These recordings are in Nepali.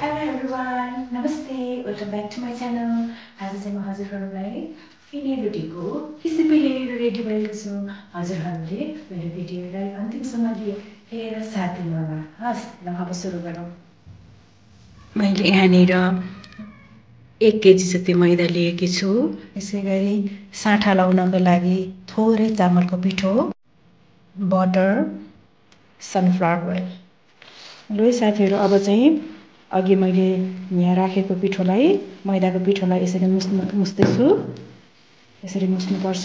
हेलो एभ्रिवान नमस्ते welcome back to my channel आज चाहिँ म हजुरहरूलाई फिने रोटीको रेसिपी लिएर रेडी भएको छु हजुरहरूले मेरो भिडियोलाई अन्तिमसम्म हेरेर साथ दिनु होला हस् ल अब सुरु गरौँ मैले यहाँनिर एक केजी जति मैदा लिएकी छु। यसै गरी साँठा लाउनको लागि थोरै चामलको पिठो बटर सनफ्लावर ओइल ल साथीहरू अब चाहिँ अघि मैले यहाँ राखेको पिठोलाई मैदाको पिठोलाई यसरी मुस्नु मुस्दैछु। यसरी मुस्नुपर्छ।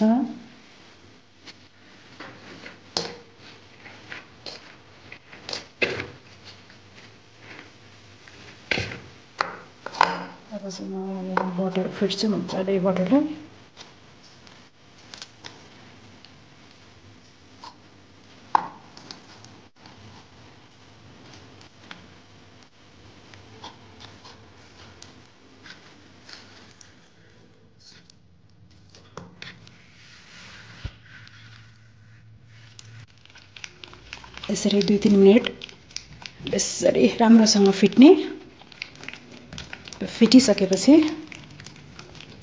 बटर फिट्छु मजाले बटरलाई यसरी दुई तिन मिनट यसरी राम्रोसँग फिट्ने फिटिसकेपछि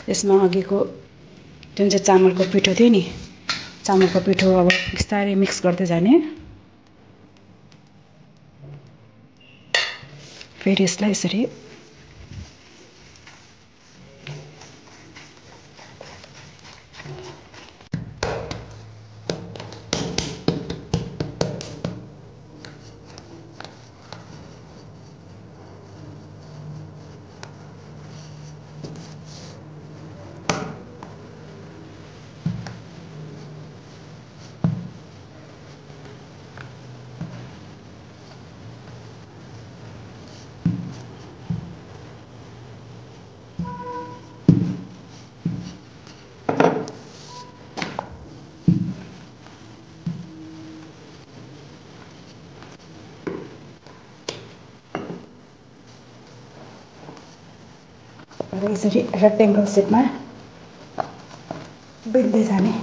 यसमा अघिको जुन चाहिँ चामलको पिठो थियो नि चामलको पिठो अब बिस्तारै मिक्स गर्दै जाने। फेरि यसलाई यसरी र यसरी रेक्टेङ्गल सेपमा बेच्दै जाने